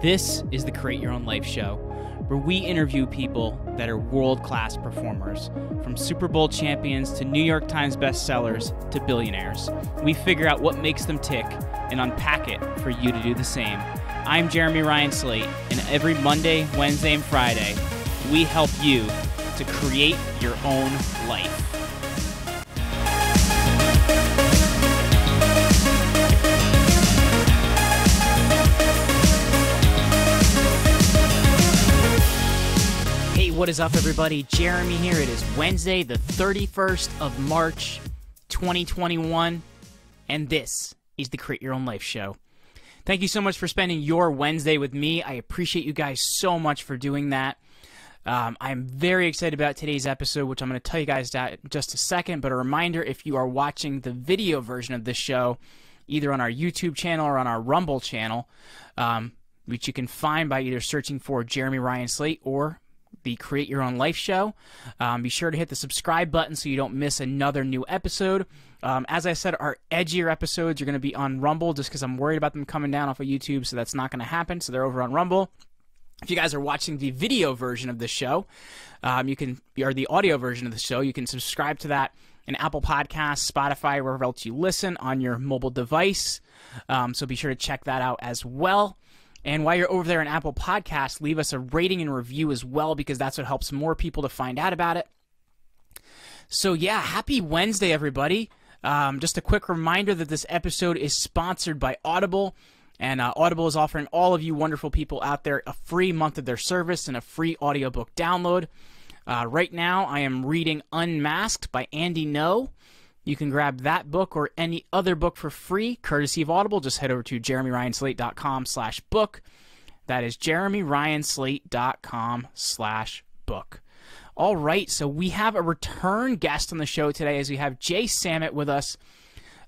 This is the Create Your Own Life show, where we interview people that are world class performers, from Super Bowl champions to New York Times bestsellers to billionaires. We figure out what makes them tick and unpack it for you to do the same. I'm Jeremy Ryan Slate, and every Monday, Wednesday, and Friday, we help you to create your own life. What is up, everybody? Jeremy here. It is Wednesday, the 31st of March, 2021, and this is the Create Your Own Life show. Thank you so much for spending your Wednesday with me. I appreciate you guys so much for doing that. Um, I'm very excited about today's episode, which I'm going to tell you guys that in just a second. But a reminder if you are watching the video version of this show, either on our YouTube channel or on our Rumble channel, um, which you can find by either searching for Jeremy Ryan Slate or the Create Your Own Life show. Um, be sure to hit the subscribe button so you don't miss another new episode. Um, as I said, our edgier episodes are going to be on Rumble just because I'm worried about them coming down off of YouTube, so that's not going to happen. So they're over on Rumble. If you guys are watching the video version of the show, um, you can, or the audio version of the show, you can subscribe to that in Apple Podcasts, Spotify, wherever else you listen on your mobile device. Um, so be sure to check that out as well. And while you're over there on Apple Podcasts, leave us a rating and review as well because that's what helps more people to find out about it. So, yeah, happy Wednesday, everybody. Um, just a quick reminder that this episode is sponsored by Audible. And uh, Audible is offering all of you wonderful people out there a free month of their service and a free audiobook download. Uh, right now, I am reading Unmasked by Andy Ngo. You can grab that book or any other book for free, courtesy of Audible. Just head over to jeremyryanslate.com slash book. That is jeremyryanslate.com slash book. All right, so we have a return guest on the show today as we have Jay Samit with us,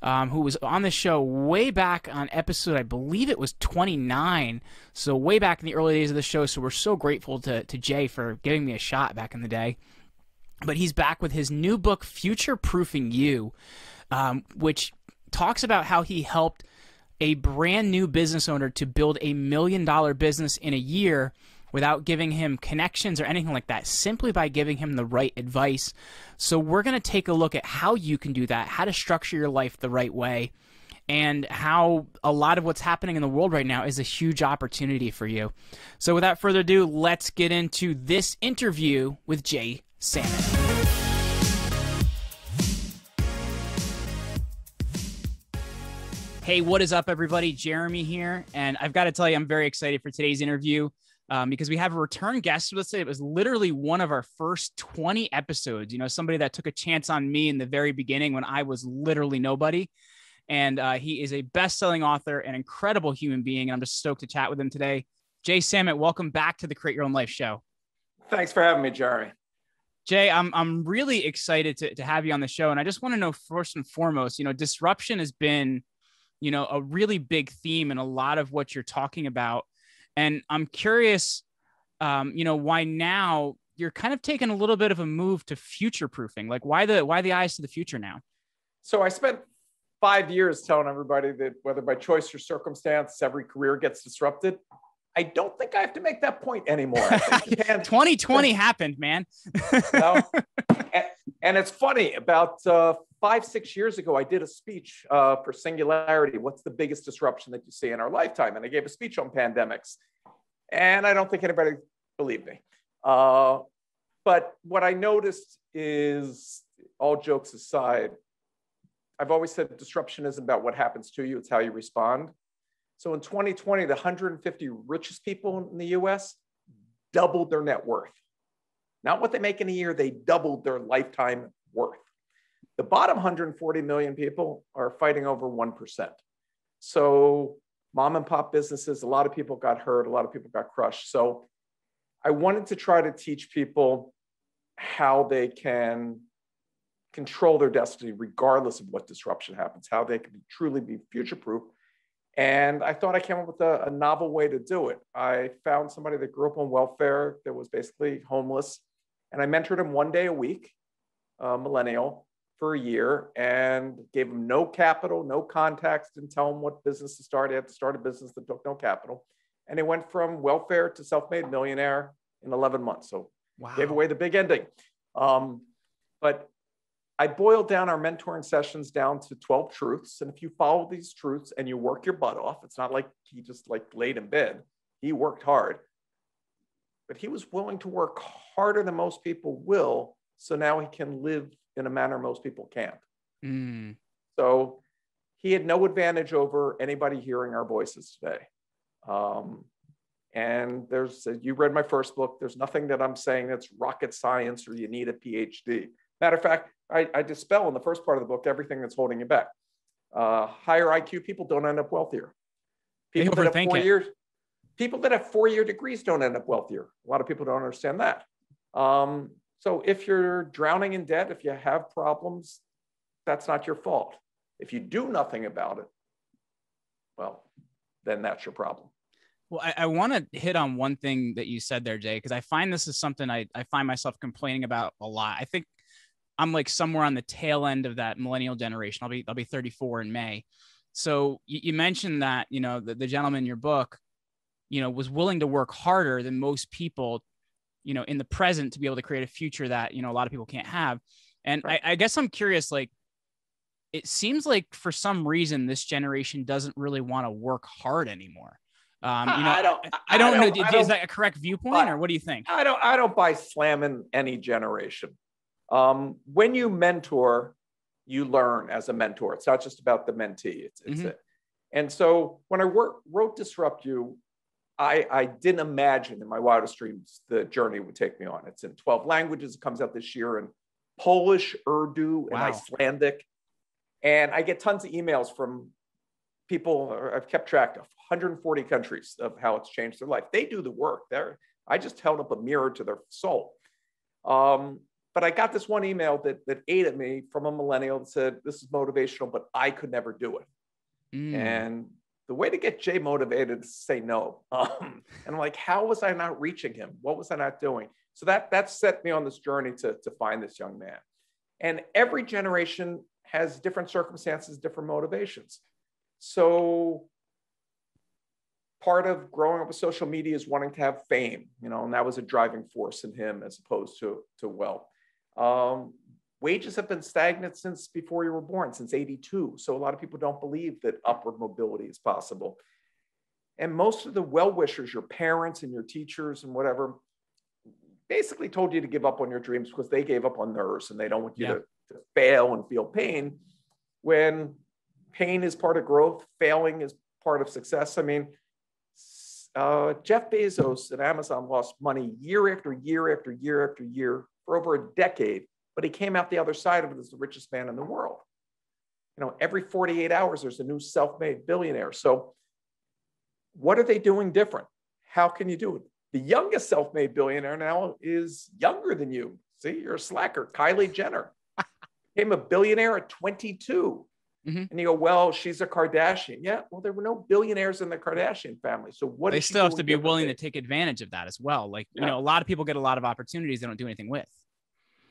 um, who was on the show way back on episode, I believe it was 29. So way back in the early days of the show. So we're so grateful to, to Jay for giving me a shot back in the day. But he's back with his new book, Future Proofing You, um, which talks about how he helped a brand new business owner to build a million dollar business in a year without giving him connections or anything like that, simply by giving him the right advice. So, we're going to take a look at how you can do that, how to structure your life the right way, and how a lot of what's happening in the world right now is a huge opportunity for you. So, without further ado, let's get into this interview with Jay Samit. Hey, what is up, everybody? Jeremy here, and I've got to tell you, I'm very excited for today's interview um, because we have a return guest. Let's say it was literally one of our first 20 episodes. You know, somebody that took a chance on me in the very beginning when I was literally nobody. And uh, he is a best-selling author, an incredible human being, and I'm just stoked to chat with him today. Jay Samit, welcome back to the Create Your Own Life show. Thanks for having me, Jeremy. Jay, I'm I'm really excited to, to have you on the show. And I just want to know first and foremost, you know, disruption has been, you know, a really big theme in a lot of what you're talking about. And I'm curious, um, you know, why now you're kind of taking a little bit of a move to future proofing. Like why the why the eyes to the future now? So I spent five years telling everybody that whether by choice or circumstance, every career gets disrupted. I don't think I have to make that point anymore. 2020 happened, man. no? and, and, it's funny, about uh, five, six years ago, I did a speech uh, for Singularity. What's the biggest disruption that you see in our lifetime? And I gave a speech on pandemics. And I don't think anybody believed me. Uh, but what I noticed is, all jokes aside, I've always said disruption isn't about what happens to you, it's how you respond. So in 2020, the 150 richest people in the US doubled their net worth. Not what they make in a year, they doubled their lifetime worth. The bottom 140 million people are fighting over 1%. So mom and pop businesses, a lot of people got hurt, a lot of people got crushed. So I wanted to try to teach people how they can control their destiny regardless of what disruption happens, how they can truly be future proof and I thought I came up with a, a, novel way to do it. I found somebody that grew up on welfare that was basically homeless. And I mentored him one day a week, a millennial, for a year and gave him no capital, no contacts, didn't tell him what business to start. He had to start a business that took no capital. and he went from welfare to self-made millionaire in 11 months. So wow. gave away the big ending. Um, but I boiled down our mentoring sessions down to 12 truths. And if you follow these truths and you work your butt off, it's not like he just like laid in bed. He worked hard, but he was willing to work harder than most people will. So now he can live in a manner most people can't. Mm. So he had no advantage over anybody hearing our voices today. Um, and there's, a, you read my first book, there's nothing that I'm saying that's rocket science or you need a PhD. Matter of fact, I, I dispel in the first part of the book everything that's holding you back. Uh, higher IQ people don't end up wealthier. People that have four it. years, people that have four-year degrees don't end up wealthier. A lot of people don't understand that. Um, so if you're drowning in debt, if you have problems, that's not your fault. If you do nothing about it, well, then that's your problem. Well, I, I want to hit on one thing that you said there, Jay, because I find this is something I, I find myself complaining about a lot. I think I'm like somewhere on the tail end of that millennial generation. I'll be I'll be 34 in May. So you, you mentioned that you know the, the gentleman in your book, you know, was willing to work harder than most people, you know, in the present to be able to create a future that you know a lot of people can't have. And right. I, I guess I'm curious, like, it seems like for some reason this generation doesn't really want to work hard anymore. Um, you know, I don't, I, I don't, don't know. I don't, is that a correct viewpoint, or what do you think? I don't, I don't buy slamming any generation. Um, when you mentor, you learn as a mentor. It's not just about the mentee. It's, it's mm-hmm. it. And so when I work, wrote Disrupt You, I, I didn't imagine in my wildest dreams the journey would take me on. It's in 12 languages. It comes out this year in Polish, Urdu, wow. and Icelandic. And I get tons of emails from people. I've kept track of 140 countries of how it's changed their life. They do the work. There, I just held up a mirror to their soul. Um, but I got this one email that that ate at me from a millennial that said, "This is motivational, but I could never do it." Mm. And the way to get Jay motivated is to say no. Um, and I'm like, how was I not reaching him? What was I not doing? So that that set me on this journey to to find this young man. And every generation has different circumstances, different motivations. So part of growing up with social media is wanting to have fame, you know, and that was a driving force in him as opposed to, to wealth. Um, wages have been stagnant since before you were born, since 82. So a lot of people don't believe that upward mobility is possible. And most of the well wishers, your parents and your teachers and whatever, basically told you to give up on your dreams because they gave up on theirs and they don't want you yeah. to, to fail and feel pain. When pain is part of growth, failing is part of success. I mean, uh, Jeff Bezos at Amazon lost money year after year after year after year for over a decade, but he came out the other side of it as the richest man in the world. You know, every 48 hours, there's a new self made billionaire. So, what are they doing different? How can you do it? The youngest self made billionaire now is younger than you. See, you're a slacker. Kylie Jenner became a billionaire at 22. Mm-hmm. And you go, well, she's a Kardashian. Yeah, well, there were no billionaires in the Kardashian family. So what? They still have to be willing to take advantage of that as well. Like yeah. you know, a lot of people get a lot of opportunities they don't do anything with.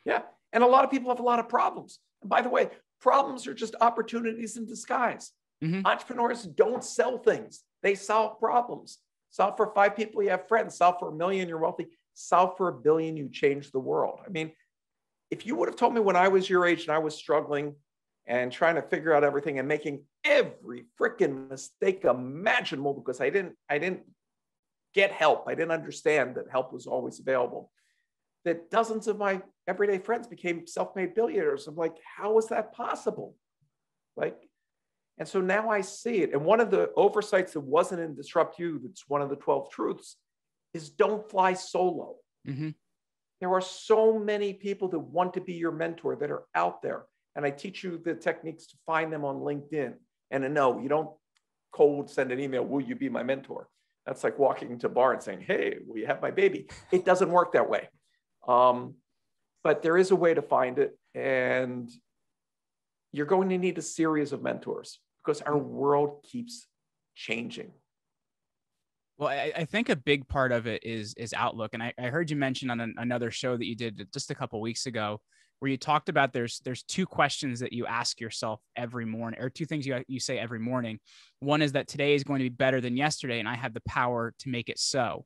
Yeah, and a lot of people have a lot of problems. And by the way, problems are just opportunities in disguise. Mm-hmm. Entrepreneurs don't sell things; they solve problems. Solve for five people, you have friends. Solve for a million, you're wealthy. Solve for a billion, you change the world. I mean, if you would have told me when I was your age and I was struggling and trying to figure out everything and making every freaking mistake imaginable because I didn't I didn't get help. I didn't understand that help was always available. That dozens of my everyday friends became self-made billionaires. I'm like, how is that possible? Like, and so now I see it. And one of the oversights that wasn't in Disrupt You, that's one of the 12 truths, is don't fly solo. Mm-hmm. There are so many people that want to be your mentor that are out there and I teach you the techniques to find them on LinkedIn. And to know you don't cold send an email, will you be my mentor? That's like walking a bar and saying, hey, will you have my baby? It doesn't work that way. Um, but there is a way to find it. And you're going to need a series of mentors because our world keeps changing. Well, I, I, think a big part of it is is outlook, and I, I heard you mention on an, another show that you did just a couple weeks ago, where you talked about there's there's two questions that you ask yourself every morning, or two things you you say every morning. One is that today is going to be better than yesterday, and I have the power to make it so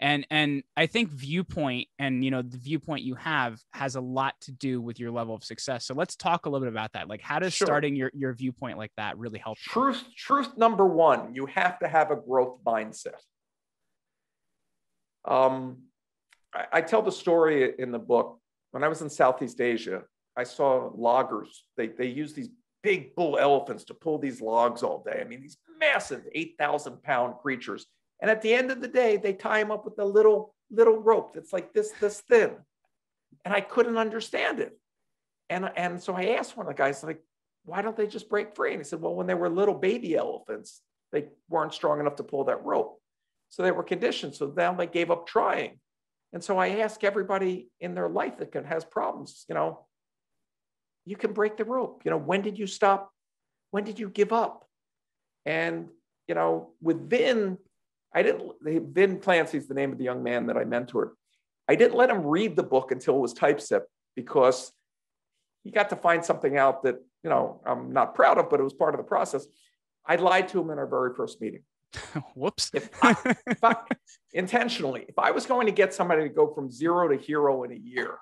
and and i think viewpoint and you know the viewpoint you have has a lot to do with your level of success so let's talk a little bit about that like how does sure. starting your, your viewpoint like that really help truth you? truth number one you have to have a growth mindset um, I, I tell the story in the book when i was in southeast asia i saw loggers they, they use these big bull elephants to pull these logs all day i mean these massive 8000 pound creatures and at the end of the day, they tie them up with a little little rope that's like this this thin. And I couldn't understand it. And, and so I asked one of the guys, like, why don't they just break free? And he said, well, when they were little baby elephants, they weren't strong enough to pull that rope. So they were conditioned. So then they gave up trying. And so I ask everybody in their life that can, has problems, you know, you can break the rope. You know, when did you stop? When did you give up? And, you know, with Vin, I didn't, Vin Clancy is the name of the young man that I mentored. I didn't let him read the book until it was typeset because he got to find something out that, you know, I'm not proud of, but it was part of the process. I lied to him in our very first meeting. Whoops. If I, if I, intentionally, if I was going to get somebody to go from zero to hero in a year,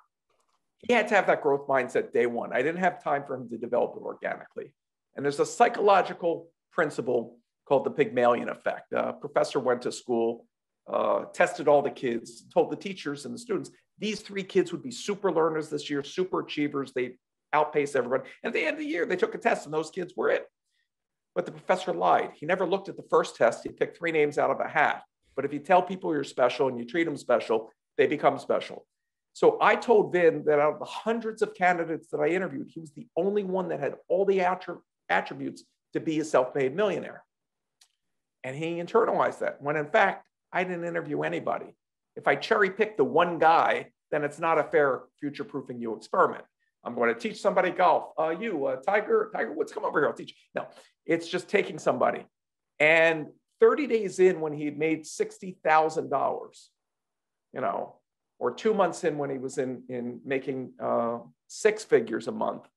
he had to have that growth mindset day one. I didn't have time for him to develop it organically. And there's a psychological principle called the Pygmalion effect. A professor went to school, uh, tested all the kids, told the teachers and the students, these three kids would be super learners this year, super achievers. They outpace everyone. And at the end of the year, they took a test and those kids were it. But the professor lied. He never looked at the first test. He picked three names out of a hat. But if you tell people you're special and you treat them special, they become special. So I told Vin that out of the hundreds of candidates that I interviewed, he was the only one that had all the attributes to be a self made millionaire. And he internalized that when in fact, I didn't interview anybody. If I cherry pick the one guy, then it's not a fair future proofing you experiment. I'm going to teach somebody golf. Uh, you, uh, Tiger, Tiger Woods, come over here. I'll teach. No, it's just taking somebody. And 30 days in, when he had made $60,000, you know, or two months in when he was in, in making uh, six figures a month,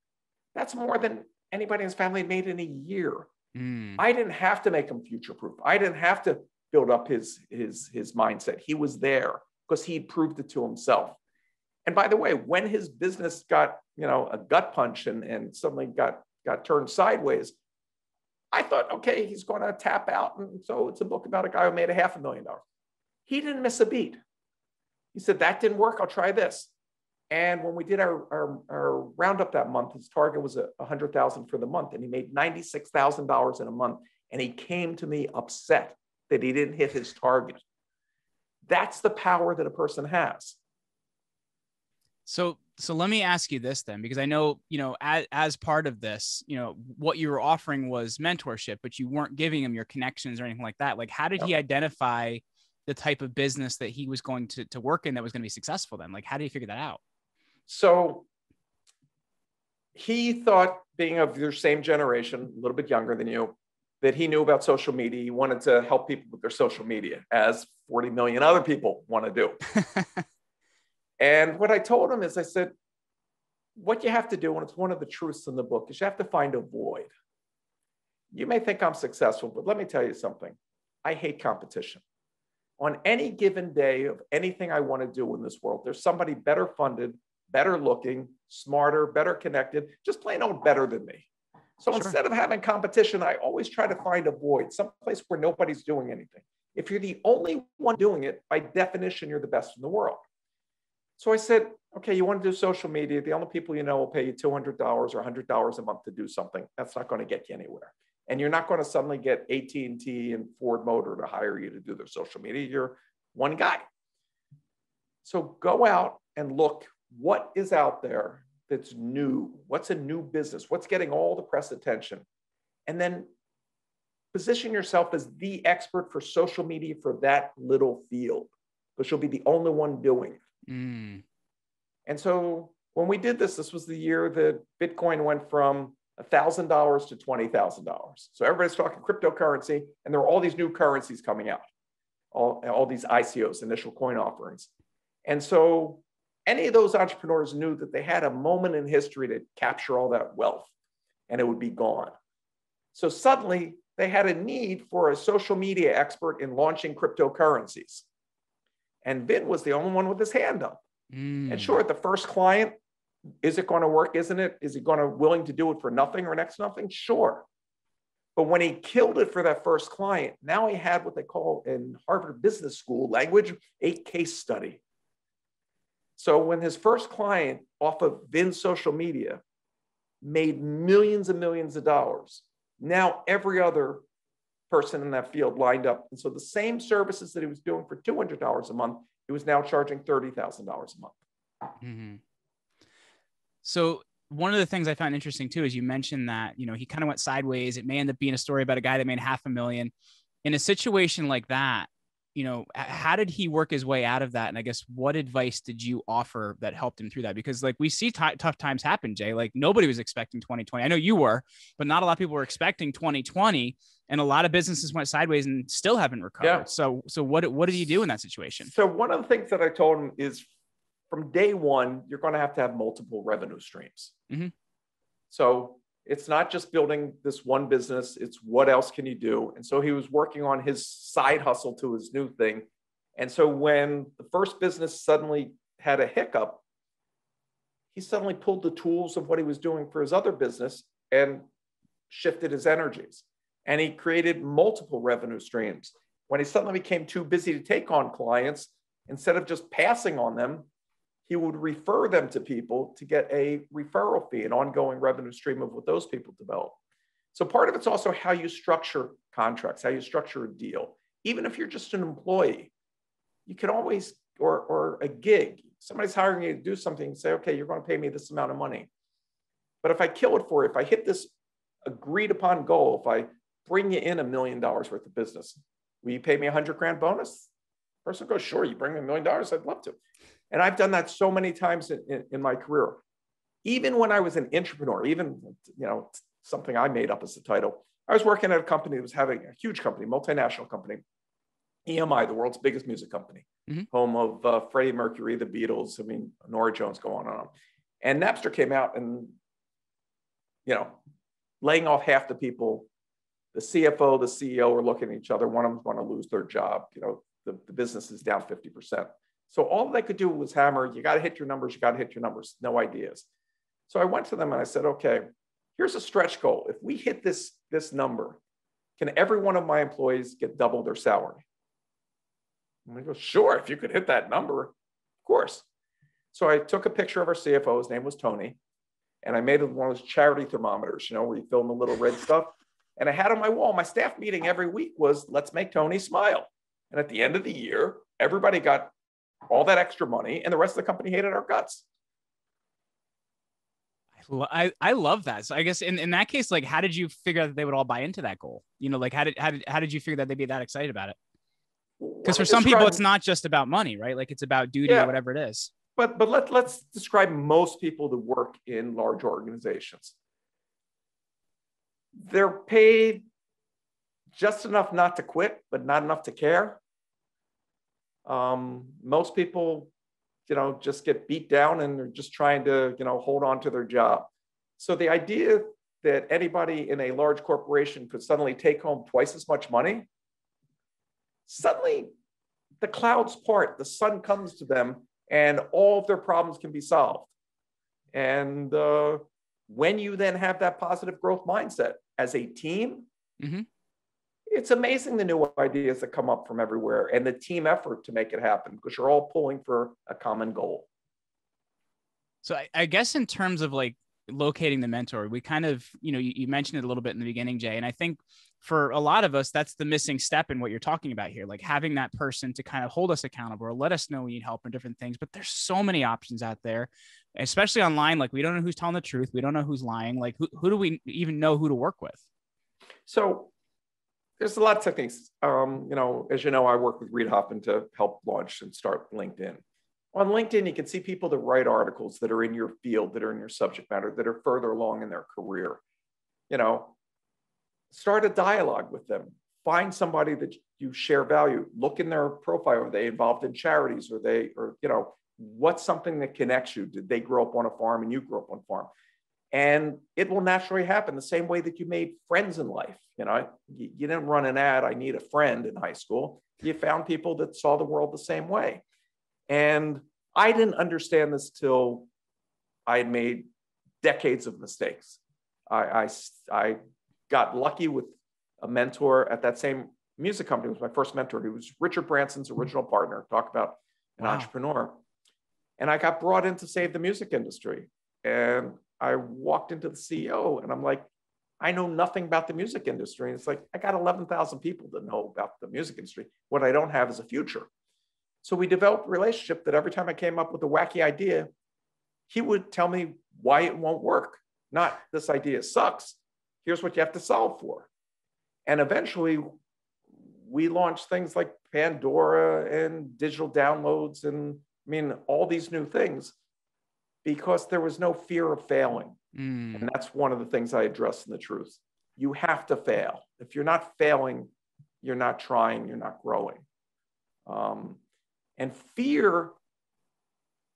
that's more than anybody in his family made in a year. Mm. I didn't have to make him future proof. I didn't have to build up his his his mindset. He was there because he'd proved it to himself. And by the way, when his business got you know a gut punch and and suddenly got got turned sideways, I thought, okay, he's going to tap out. And so it's a book about a guy who made a half a million dollars. He didn't miss a beat. He said, that didn't work. I'll try this. And when we did our, our, our roundup that month, his target was a 100,000 for the month, and he made $96,000 in a month. And he came to me upset that he didn't hit his target. That's the power that a person has. So, so let me ask you this then, because I know, you know, as, as part of this, you know, what you were offering was mentorship, but you weren't giving him your connections or anything like that. Like, how did he identify the type of business that he was going to, to work in that was going to be successful then? Like, how did you figure that out? So he thought, being of your same generation, a little bit younger than you, that he knew about social media. He wanted to help people with their social media, as 40 million other people want to do. and what I told him is, I said, what you have to do, and it's one of the truths in the book, is you have to find a void. You may think I'm successful, but let me tell you something. I hate competition. On any given day of anything I want to do in this world, there's somebody better funded, better looking, smarter, better connected, just plain old better than me. So sure. instead of having competition, I always try to find a void, someplace where nobody's doing anything. If you're the only one doing it, by definition, you're the best in the world. So I said, okay, you want to do social media. The only people you know will pay you $200 or $100 a month to do something. That's not going to get you anywhere. And you're not going to suddenly get AT&T and Ford Motor to hire you to do their social media. You're one guy. So go out and look what is out there that's new? What's a new business? What's getting all the press attention? And then position yourself as the expert for social media for that little field, because you'll be the only one doing it. Mm. And so when we did this, this was the year that Bitcoin went from $1,000 to $20,000. So everybody's talking cryptocurrency, and there are all these new currencies coming out. all, all these ICOs, initial coin offerings. And so any of those entrepreneurs knew that they had a moment in history to capture all that wealth and it would be gone. So suddenly they had a need for a social media expert in launching cryptocurrencies. And Vin was the only one with his hand up. Mm. And sure, the first client, is it going to work? Isn't it? Is he going to willing to do it for nothing or next nothing? Sure. But when he killed it for that first client, now he had what they call in Harvard Business School language a case study. So when his first client off of Vin's social media made millions and millions of dollars, now every other person in that field lined up. And so the same services that he was doing for $200 a month, he was now charging $30,000 a month. Mm-hmm. So one of the things I found interesting too is you mentioned that you know he kind of went sideways. It may end up being a story about a guy that made half a million. In a situation like that, you know, how did he work his way out of that? And I guess what advice did you offer that helped him through that? Because like we see t- tough times happen, Jay. Like nobody was expecting 2020. I know you were, but not a lot of people were expecting 2020, and a lot of businesses went sideways and still haven't recovered. Yeah. So, so what what did he do in that situation? So one of the things that I told him is from day one, you're going to have to have multiple revenue streams. Mm-hmm. So it's not just building this one business, it's what else can you do? And so he was working on his side hustle to his new thing. And so when the first business suddenly had a hiccup, he suddenly pulled the tools of what he was doing for his other business and shifted his energies. And he created multiple revenue streams. When he suddenly became too busy to take on clients, instead of just passing on them, he would refer them to people to get a referral fee, an ongoing revenue stream of what those people develop. So part of it's also how you structure contracts, how you structure a deal. Even if you're just an employee, you can always, or, or a gig, somebody's hiring you to do something, say, okay, you're going to pay me this amount of money. But if I kill it for you, if I hit this agreed upon goal, if I bring you in a million dollars worth of business, will you pay me a hundred grand bonus? Person goes, sure, you bring me a million dollars, I'd love to. And I've done that so many times in, in, in, my career. Even when I was an entrepreneur, even you know something I made up as a title, I was working at a company that was having a huge company, multinational company, EMI, the world's biggest music company, mm-hmm. home of uh, Freddie Mercury, the Beatles. I mean, Norah Jones, go on and on. And Napster came out and you know, laying off half the people. The CFO, the CEO are looking at each other. One of them's going to lose their job. You know, the, the business is down 50%. So all they could do was hammer, you got to hit your numbers, you got to hit your numbers, no ideas. So I went to them and I said, okay, here's a stretch goal. If we hit this, this number, can every one of my employees get double their salary? And they go, sure, if you could hit that number, of course. So I took a picture of our CFO, his name was Tony, and I made one of those charity thermometers, you know, where you fill in the little red stuff. And I had on my wall, my staff meeting every week was let's make Tony smile. And at the end of the year, everybody got all that extra money, and the rest of the company hated our guts. I, I love that. So I guess in, in that case, like, how did you figure out that they would all buy into that goal? You know, like how did how did how did you figure that they'd be that excited about it? Because for some people, it's not just about money, right? Like it's about duty yeah. or whatever it is. But but let let's describe most people that work in large organizations. They're paid just enough not to quit, but not enough to care. Um, most people, you know, just get beat down and they're just trying to, you know, hold on to their job. So the idea that anybody in a large corporation could suddenly take home twice as much money, suddenly the clouds part, the sun comes to them, and all of their problems can be solved. And uh, when you then have that positive growth mindset as a team, mm-hmm it's amazing the new ideas that come up from everywhere and the team effort to make it happen because you're all pulling for a common goal. So I, I guess in terms of like locating the mentor, we kind of, you know, you, you, mentioned it a little bit in the beginning, Jay. And I think for a lot of us, that's the missing step in what you're talking about here, like having that person to kind of hold us accountable or let us know we need help in different things. But there's so many options out there, especially online. Like we don't know who's telling the truth. We don't know who's lying. Like who, who do we even know who to work with? So there's a lot of techniques. Um, you know, as you know, I work with Reid Hoffman to help launch and start LinkedIn. On LinkedIn, you can see people that write articles that are in your field, that are in your subject matter, that are further along in their career. You know, start a dialogue with them. Find somebody that you share value. Look in their profile. Are they involved in charities? Or they, or you know, what's something that connects you? Did they grow up on a farm and you grew up on a farm? And it will naturally happen the same way that you made friends in life. You know, you, you didn't run an ad, I need a friend in high school. You found people that saw the world the same way. And I didn't understand this till I had made decades of mistakes. I, I, I got lucky with a mentor at that same music company was my first mentor. He was Richard Branson's original partner. Talk about an wow. entrepreneur. And I got brought in to save the music industry. And I walked into the CEO and I'm like, I know nothing about the music industry. And it's like, I got 11,000 people that know about the music industry. What I don't have is a future. So we developed a relationship that every time I came up with a wacky idea, he would tell me why it won't work. Not this idea sucks. Here's what you have to solve for. And eventually we launched things like Pandora and digital downloads and I mean, all these new things because there was no fear of failing. Mm. And that's one of the things I address in the truth. You have to fail. If you're not failing, you're not trying, you're not growing. Um, and fear,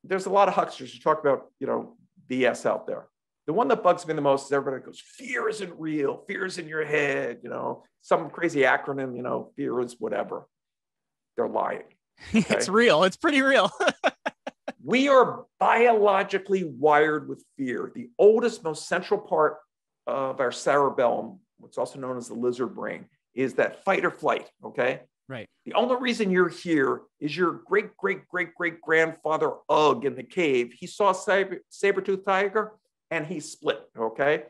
there's a lot of hucksters who talk about, you know, BS out there. The one that bugs me the most is everybody goes, fear isn't real, fear is in your head, you know, some crazy acronym, you know, fear is whatever. They're lying. Okay? it's real. It's pretty real. we are biologically wired with fear. The oldest, most central part of our cerebellum, what's also known as the lizard brain, is that fight or flight. Okay. Right. The only reason you're here is your great, great, great, great grandfather Ugg in the cave. He saw saber, saber-tooth tiger and he split. Okay.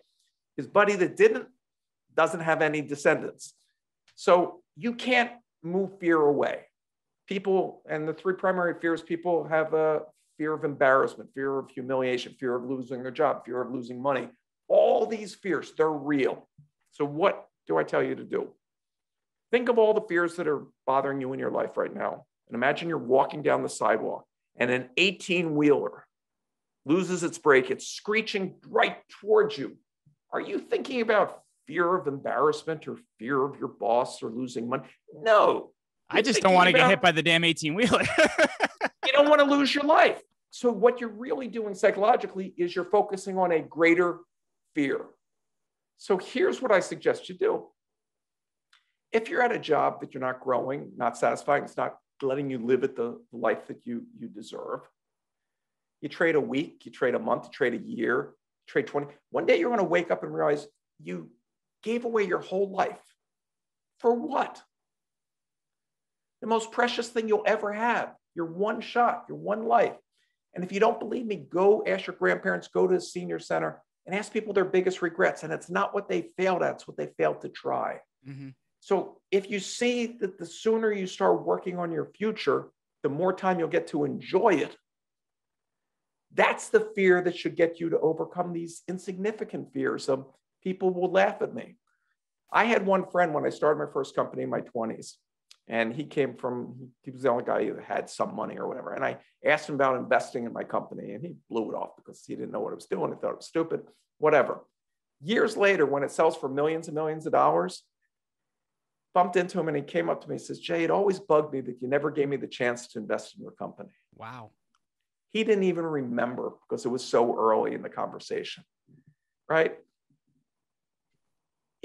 His buddy that didn't doesn't have any descendants. So you can't move fear away. People, and the three primary fears people have a fear of embarrassment, fear of humiliation, fear of losing their job, fear of losing money. All these fears, they're real. So, what do I tell you to do? Think of all the fears that are bothering you in your life right now. And imagine you're walking down the sidewalk and an 18 wheeler loses its brake, it's screeching right towards you. Are you thinking about fear of embarrassment or fear of your boss or losing money? No. I just don't want to get hit by the damn 18 wheeler. you don't want to lose your life. So, what you're really doing psychologically is you're focusing on a greater fear. So, here's what I suggest you do. If you're at a job that you're not growing, not satisfying, it's not letting you live at the life that you, you deserve, you trade a week, you trade a month, you trade a year, trade 20. One day you're going to wake up and realize you gave away your whole life. For what? The most precious thing you'll ever have. Your one shot, your one life. And if you don't believe me, go ask your grandparents, go to a senior center and ask people their biggest regrets. And it's not what they failed at, it's what they failed to try. Mm-hmm. So if you see that the sooner you start working on your future, the more time you'll get to enjoy it. That's the fear that should get you to overcome these insignificant fears of people will laugh at me. I had one friend when I started my first company in my 20s and he came from he was the only guy who had some money or whatever. And i asked him about investing in my company and he blew it off because he didn't know what i was doing. He thought it was stupid. Whatever. Years later when it sells for millions and millions of dollars bumped into him and he came up to me and says jay it always bugged me that you never gave me the chance to invest in your company. Wow. He didn't even remember because it was so early in the conversation right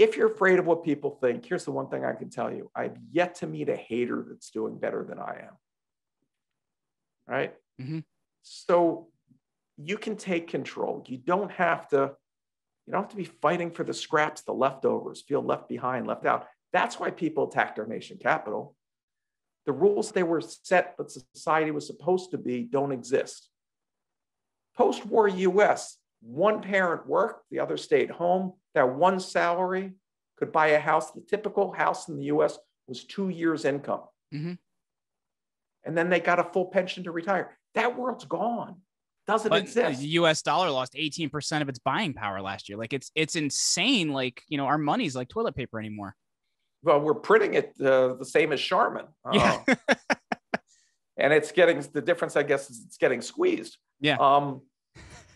if you're afraid of what people think, here's the one thing I can tell you I've yet to meet a hater that's doing better than I am. Right? Mm-hmm. So you can take control. You don't have to, you don't have to be fighting for the scraps, the leftovers, feel left behind, left out. That's why people attacked our nation capital. The rules they were set that society was supposed to be don't exist. Post war US, one parent worked, the other stayed home that one salary could buy a house. The typical house in the US was two years' income. Mm-hmm. And then they got a full pension to retire. That world's gone. Doesn't but exist. The US dollar lost 18% of its buying power last year. Like it's it's insane. Like, you know, our money's like toilet paper anymore. Well, we're printing it uh, the same as Charmin. Uh, yeah. and it's getting the difference, I guess, is it's getting squeezed. Yeah. Um,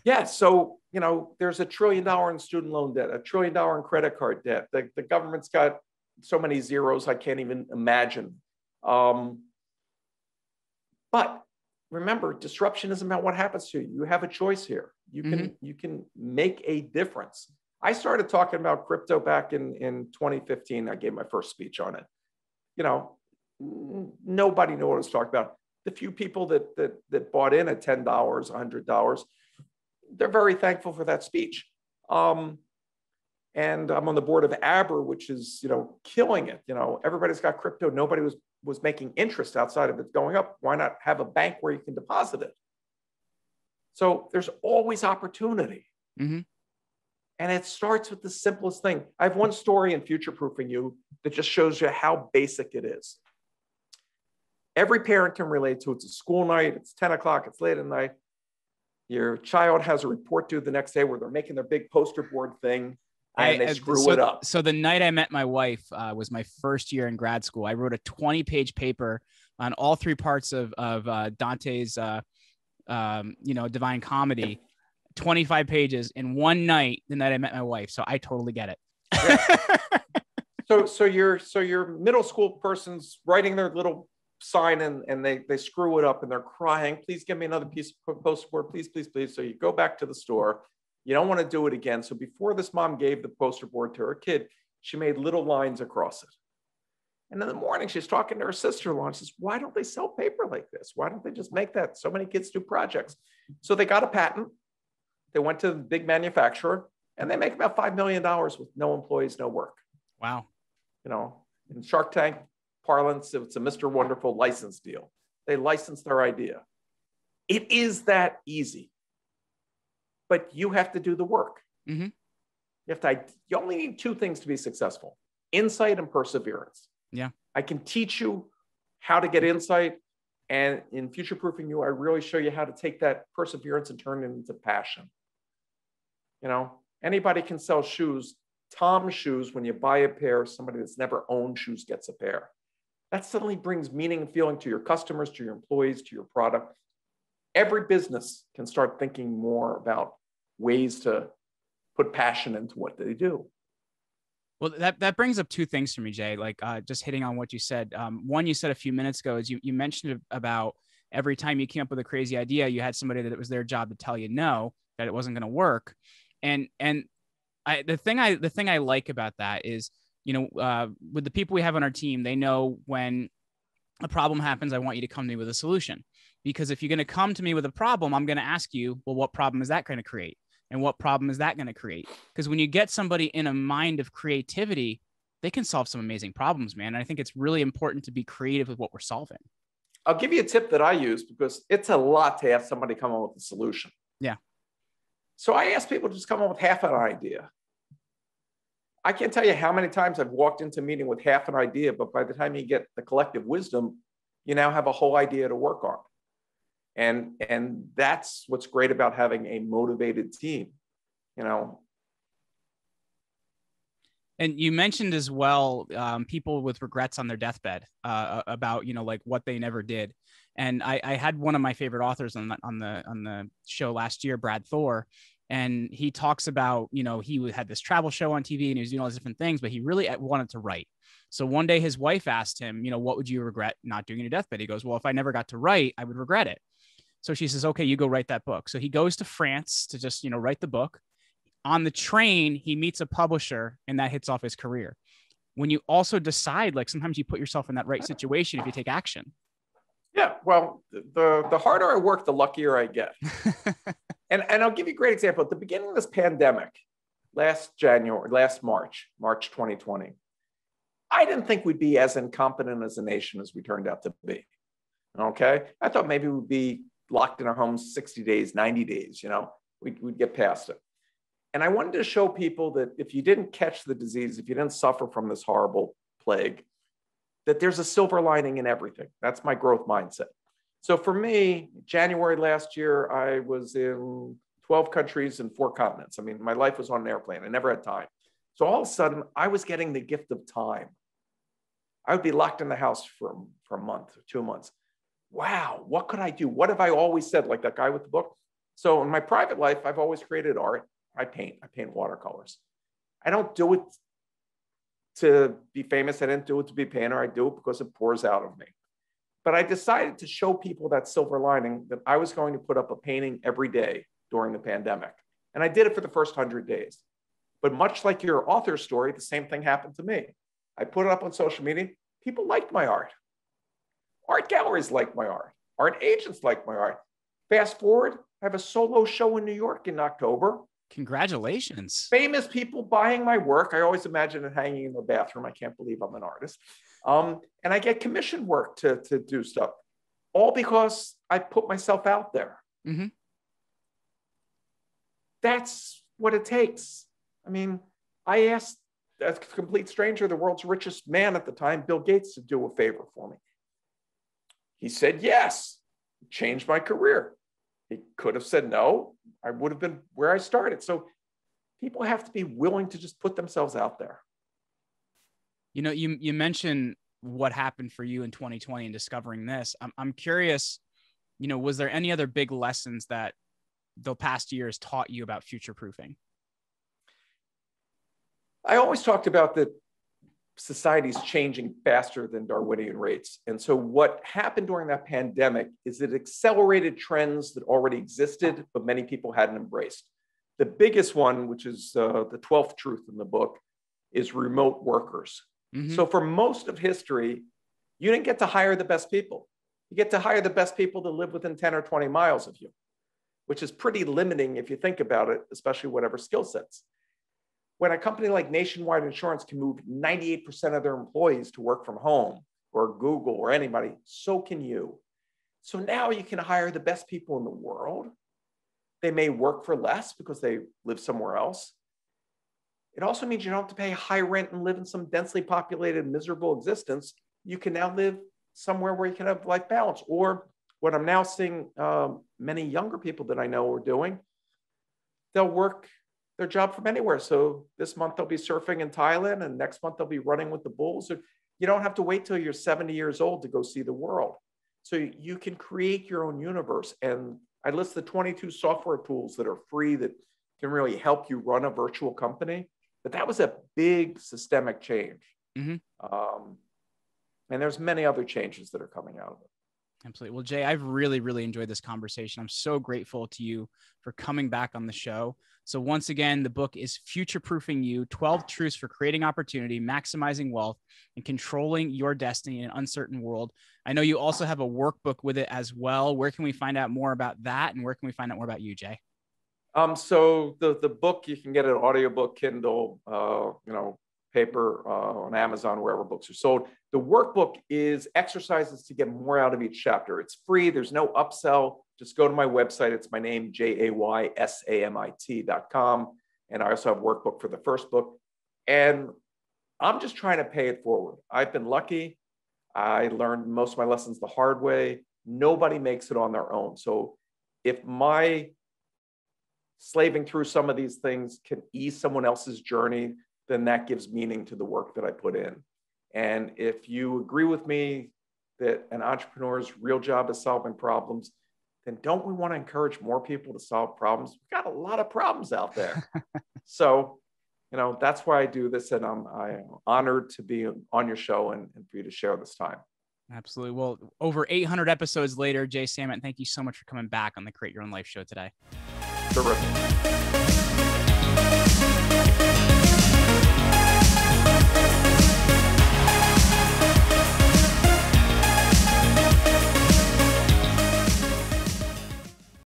yeah. So you know, there's a trillion dollar in student loan debt, a trillion dollar in credit card debt. The, the government's got so many zeros I can't even imagine. Um, but remember, disruption isn't about what happens to you. You have a choice here. You can mm-hmm. you can make a difference. I started talking about crypto back in in 2015. I gave my first speech on it. You know, nobody knew what I was talking about. The few people that that that bought in at ten dollars, hundred dollars, they're very thankful for that speech. Um, and I'm on the board of Abra, which is you know killing it. You know, everybody's got crypto. Nobody was was making interest outside of it going up. Why not have a bank where you can deposit it? So there's always opportunity. Mm-hmm. And it starts with the simplest thing. I have one story in Future Proofing You that just shows you how basic it is. Every parent can relate to it. It's a school night, it's 10 o'clock, it's late at night. Your child has a report due the next day where they're making their big poster board thing and I, they screw so, it up. So the night I met my wife uh, was my first year in grad school. I wrote a 20 page paper on all three parts of, of uh, Dante's, uh, um, you know, Divine Comedy, 25 pages in one night. The night I met my wife, so I totally get it. Yeah. so, so your so your middle school person's writing their little sign and, and they they screw it up and they're crying. Please give me another piece of post board, please, please, please. So you go back to the store you don't want to do it again. So before this mom gave the poster board to her kid, she made little lines across it. And in the morning, she's talking to her sister-in-law and says, why don't they sell paper like this? Why don't they just make that? So many kids do projects. So they got a patent. They went to the big manufacturer and they make about $5 million with no employees, no work. Wow. You know, in Shark Tank parlance, it's a Mr. Wonderful license deal. They license their idea. It is that easy but you have to do the work. Mm-hmm. You have to, you only need two things to be successful insight and perseverance. Yeah. I can teach you how to get insight. And in future proofing you, I really show you how to take that perseverance and turn it into passion. You know, anybody can sell shoes. Tom shoes, when you buy a pair, somebody that's never owned shoes gets a pair. That suddenly brings meaning and feeling to your customers, to your employees, to your product every business can start thinking more about ways to put passion into what they do. Well, that, that brings up two things for me, Jay. Like uh, just hitting on what you said. Um, one, you said a few minutes ago is you, you mentioned about every time you came up with a crazy idea, you had somebody that it was their job to tell you no, that it wasn't going to work. And, and I, the thing I, the thing I like about that is, you know, uh, with the people we have on our team, they know when a problem happens, I want you to come to me with a solution. Because if you're going to come to me with a problem, I'm going to ask you, well, what problem is that going to create? And what problem is that going to create? Because when you get somebody in a mind of creativity, they can solve some amazing problems, man. And I think it's really important to be creative with what we're solving. I'll give you a tip that I use because it's a lot to have somebody come up with a solution. Yeah. So I ask people to just come up with half an idea. I can't tell you how many times I've walked into a meeting with half an idea, but by the time you get the collective wisdom, you now have a whole idea to work on. And, and that's what's great about having a motivated team, you know. And you mentioned as well um, people with regrets on their deathbed uh, about you know like what they never did. And I, I had one of my favorite authors on the, on the on the show last year, Brad Thor, and he talks about you know he had this travel show on TV and he was doing all these different things, but he really uh, wanted to write. So one day his wife asked him, you know, what would you regret not doing in your deathbed? He goes, well, if I never got to write, I would regret it. So she says, okay, you go write that book. So he goes to France to just, you know, write the book. On the train, he meets a publisher and that hits off his career. When you also decide, like sometimes you put yourself in that right situation if you take action. Yeah, well, the the harder I work, the luckier I get. and and I'll give you a great example. At the beginning of this pandemic, last January, last March, March 2020, I didn't think we'd be as incompetent as a nation as we turned out to be. Okay, I thought maybe we'd be locked in our homes 60 days, 90 days, you know, we'd, we'd get past it. And I wanted to show people that if you didn't catch the disease, if you didn't suffer from this horrible plague, that there's a silver lining in everything. That's my growth mindset. So for me, January last year, I was in 12 countries and four continents. I mean, my life was on an airplane. I never had time. So all of a sudden, I was getting the gift of time. I would be locked in the house for, for a month or two months wow, what could I do? What have I always said, like that guy with the book? So in my private life, I've always created art. I paint, I paint watercolors. I don't do it to be famous. I didn't do it to be a painter. I do it because it pours out of me. But I decided to show people that silver lining that I was going to put up a painting every day during the pandemic. And I did it for the first 100 days. But much like your author story, the same thing happened to me. I put it up on social media. People liked my art. Art galleries like my art. Art agents like my art. Fast forward, I have a solo show in New York in October. Congratulations. Famous people buying my work. I always imagine it hanging in the bathroom. I can't believe I'm an artist. Um, and I get commission work to, to do stuff, all because I put myself out there. Mm-hmm. That's what it takes. I mean, I asked a complete stranger, the world's richest man at the time, Bill Gates, to do a favor for me. He said yes, changed my career. He could have said no. I would have been where I started. So people have to be willing to just put themselves out there. You know, you you mentioned what happened for you in 2020 and discovering this. I'm I'm curious, you know, was there any other big lessons that the past years taught you about future proofing? I always talked about that society's changing faster than Darwinian rates. And so what happened during that pandemic is it accelerated trends that already existed, but many people hadn't embraced. The biggest one, which is uh, the 12th truth in the book, is remote workers. Mm-hmm. So for most of history, you didn't get to hire the best people. You get to hire the best people to live within 10 or 20 miles of you, which is pretty limiting if you think about it, especially whatever skill sets when a company like Nationwide Insurance can move 98% of their employees to work from home, or Google, or anybody, so can you. So now you can hire the best people in the world. They may work for less because they live somewhere else. It also means you don't have to pay high rent and live in some densely populated, miserable existence. You can now live somewhere where you can have life balance. Or what I'm now seeing um, many younger people that I know are doing, they'll work their job from anywhere. So this month they'll be surfing in Thailand, and next month they'll be running with the Bulls. You don't have to wait till you're 70 years old to go see the world. So you can create your own universe. And I list the 22 software tools that are free that can really help you run a virtual company. But that was a big systemic change. Mm-hmm. Um, and there's many other changes that are coming out of it. Absolutely. Well, Jay, I've really, really enjoyed this conversation. I'm so grateful to you for coming back on the show. So, once again, the book is Future Proofing You 12 Truths for Creating Opportunity, Maximizing Wealth, and Controlling Your Destiny in an Uncertain World. I know you also have a workbook with it as well. Where can we find out more about that? And where can we find out more about you, Jay? Um, so the, the book, you can get an audiobook, Kindle, uh, you know, paper uh, on Amazon, wherever books are sold. The workbook is exercises to get more out of each chapter. It's free, there's no upsell. Just go to my website. It's my name, J A Y S A M I T.com. And I also have workbook for the first book. And I'm just trying to pay it forward. I've been lucky. I learned most of my lessons the hard way. Nobody makes it on their own. So if my slaving through some of these things can ease someone else's journey, then that gives meaning to the work that I put in. And if you agree with me that an entrepreneur's real job is solving problems, then don't we want to encourage more people to solve problems? We've got a lot of problems out there. so, you know, that's why I do this. And I'm, I'm honored to be on your show and, and for you to share this time. Absolutely. Well, over 800 episodes later, Jay Samit, thank you so much for coming back on the Create Your Own Life show today. Terrific.